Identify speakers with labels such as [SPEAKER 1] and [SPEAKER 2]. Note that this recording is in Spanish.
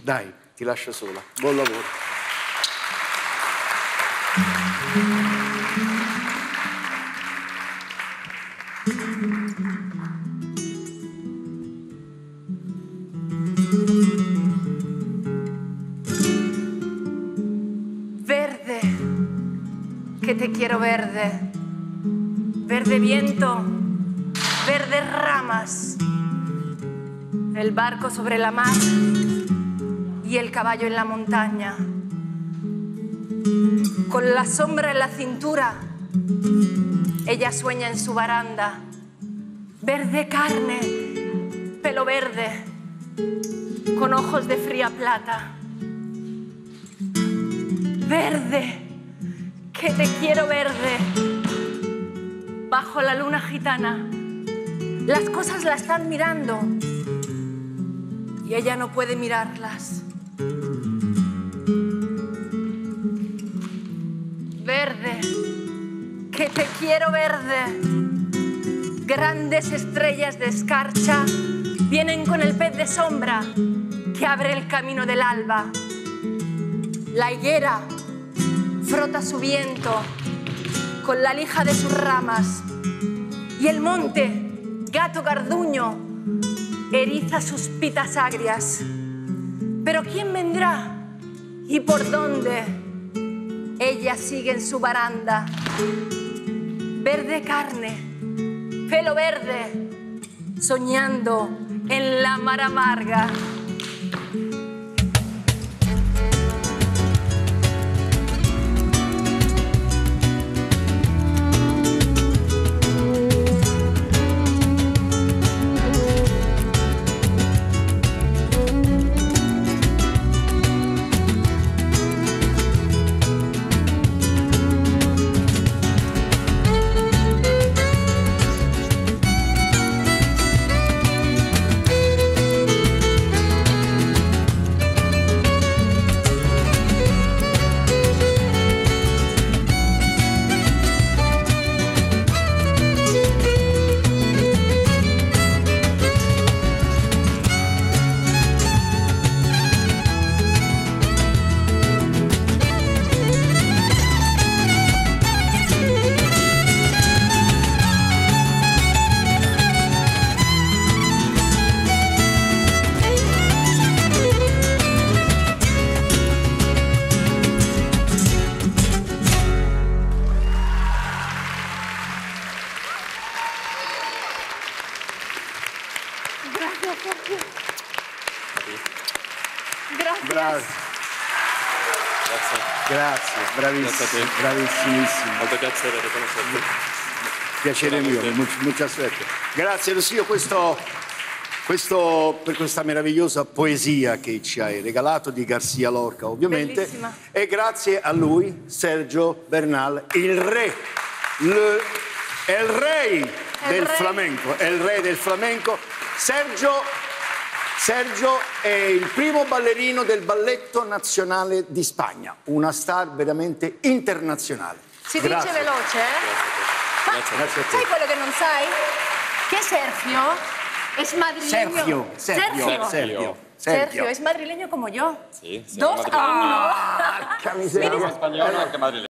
[SPEAKER 1] Dai, ti lascio sola. Buon lavoro.
[SPEAKER 2] Verde, que te quiero verde. Verde viento, verde ramas. El barco sobre la mar y el caballo en la montaña. Con la sombra en la cintura, ella sueña en su baranda. Verde carne, pelo verde, con ojos de fría plata. Verde, que te quiero verde. Bajo la luna gitana, las cosas la están mirando y ella no puede mirarlas. Verde, que te quiero verde. Grandes estrellas de escarcha vienen con el pez de sombra que abre el camino del alba. La higuera frota su viento con la lija de sus ramas y el monte, gato garduño, eriza sus pitas agrias. Pero ¿quién vendrá y por dónde? Ella sigue en su baranda, verde carne, pelo verde, soñando en la mar amarga.
[SPEAKER 3] Grazie.
[SPEAKER 1] Grazie, bravissimo,
[SPEAKER 3] Grazie a te.
[SPEAKER 1] bravissimissimo.
[SPEAKER 3] Molto piacere riconoscerti.
[SPEAKER 1] Piacere mio,
[SPEAKER 3] Veramente.
[SPEAKER 1] mucha suerte. Grazie Lucio, questo, questo- per questa meravigliosa poesia che ci hai regalato di Garcia Lorca, ovviamente.
[SPEAKER 2] Bellissima.
[SPEAKER 1] E grazie a lui, Sergio Bernal, il re, le- el rey del
[SPEAKER 2] re.
[SPEAKER 1] flamenco, el re del flamenco. Sergio, Sergio è il primo ballerino del balletto nazionale di Spagna, una star veramente internazionale.
[SPEAKER 2] Si
[SPEAKER 1] Grazie.
[SPEAKER 2] dice veloce, eh?
[SPEAKER 3] Grazie.
[SPEAKER 1] Grazie a te.
[SPEAKER 2] sai quello che non sai? Che Sergio es madrileño.
[SPEAKER 1] Sergio, Sergio,
[SPEAKER 2] Sergio.
[SPEAKER 1] Sergio,
[SPEAKER 2] Sergio es madrileño como yo.
[SPEAKER 3] Sì, sì,
[SPEAKER 2] Dos a uno.
[SPEAKER 1] Porca miseria.
[SPEAKER 3] Spagnolo anche madrileño.